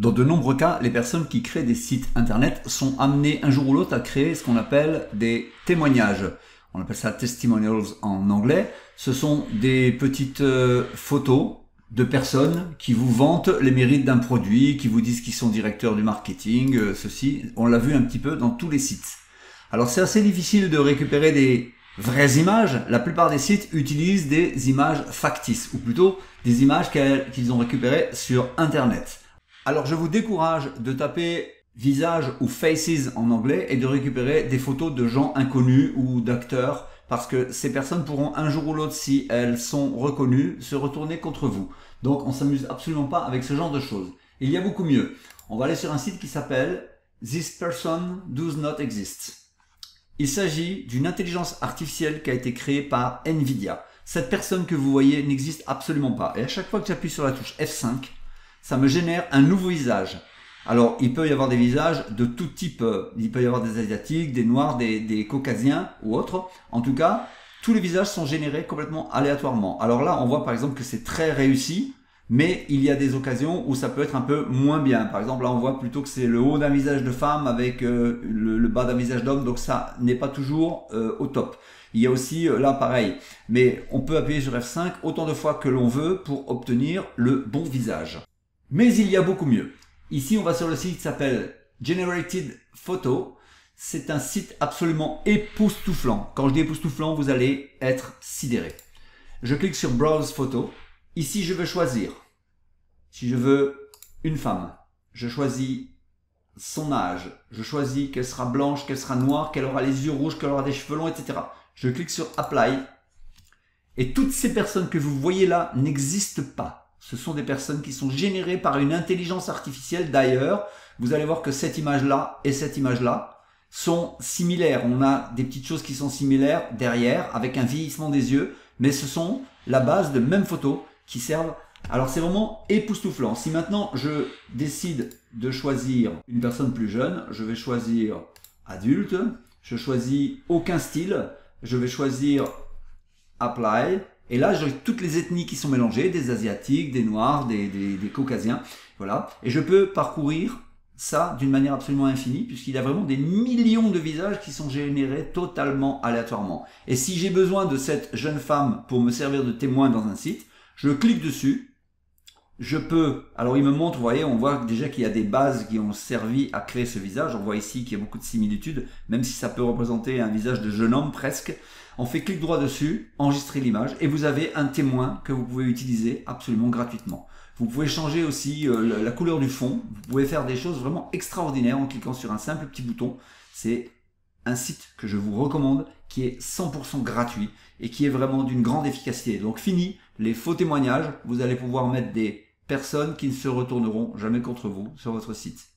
Dans de nombreux cas, les personnes qui créent des sites internet sont amenées un jour ou l'autre à créer ce qu'on appelle des témoignages. On appelle ça testimonials en anglais. Ce sont des petites euh, photos de personnes qui vous vantent les mérites d'un produit, qui vous disent qu'ils sont directeurs du marketing, euh, ceci. On l'a vu un petit peu dans tous les sites. Alors c'est assez difficile de récupérer des vraies images. La plupart des sites utilisent des images factices, ou plutôt des images qu'ils ont récupérées sur Internet. Alors je vous décourage de taper visage ou faces en anglais et de récupérer des photos de gens inconnus ou d'acteurs parce que ces personnes pourront un jour ou l'autre, si elles sont reconnues, se retourner contre vous. Donc on s'amuse absolument pas avec ce genre de choses. Il y a beaucoup mieux. On va aller sur un site qui s'appelle This person does not exist. Il s'agit d'une intelligence artificielle qui a été créée par Nvidia. Cette personne que vous voyez n'existe absolument pas. Et à chaque fois que j'appuie sur la touche F5, ça me génère un nouveau visage. Alors, il peut y avoir des visages de tout type. Il peut y avoir des asiatiques, des noirs, des, caucasiens ou autres. En tout cas, tous les visages sont générés complètement aléatoirement. Alors là, on voit par exemple que c'est très réussi, mais il y a des occasions où ça peut être un peu moins bien. Par exemple, là, on voit plutôt que c'est le haut d'un visage de femme avec euh, le, bas d'un visage d'homme, donc ça n'est pas toujours euh, au top. Il y a aussi euh, là pareil, mais on peut appuyer sur F5 autant de fois que l'on veut pour obtenir le bon visage. Mais il y a beaucoup mieux. Ici, on va sur le site qui s'appelle Generated Photo. C'est un site absolument époustouflant. Quand je dis époustouflant, vous allez être sidéré. Je clique sur Browse Photo. Ici, je veux choisir. Si je veux une femme, je choisis son âge. Je choisis qu'elle sera blanche, qu'elle sera noire, qu'elle aura les yeux rouges, qu'elle aura des cheveux longs, etc. Je clique sur Apply. Et toutes ces personnes que vous voyez là n'existent pas. Ce sont des personnes qui sont générées par une intelligence artificielle. D'ailleurs, vous allez voir que cette image-là et cette image-là sont similaires. On a des petites choses qui sont similaires derrière avec un vieillissement des yeux, mais ce sont la base de mêmes photos qui servent. Alors c'est vraiment époustouflant. Si maintenant je décide de choisir une personne plus jeune, je vais choisir adulte, je choisis aucun style, je vais choisir apply et là, j'ai toutes les ethnies qui sont mélangées, des Asiatiques, des Noirs, des, des, Caucasiens. Voilà. Et je peux parcourir ça d'une manière absolument infinie, puisqu'il y a vraiment des millions de visages qui sont générés totalement aléatoirement. Et si j'ai besoin de cette jeune femme pour me servir de témoin dans un site, je clique dessus, je peux, alors il me montre, vous voyez, on voit déjà qu'il y a des bases qui ont servi à créer ce visage, on voit ici qu'il y a beaucoup de similitudes, même si ça peut représenter un visage de jeune homme presque, on fait clic droit dessus, enregistrer l'image, et vous avez un témoin que vous pouvez utiliser absolument gratuitement. Vous pouvez changer aussi euh, la couleur du fond, vous pouvez faire des choses vraiment extraordinaires en cliquant sur un simple petit bouton. C'est un site que je vous recommande qui est 100% gratuit et qui est vraiment d'une grande efficacité. Donc fini les faux témoignages, vous allez pouvoir mettre des personnes qui ne se retourneront jamais contre vous sur votre site.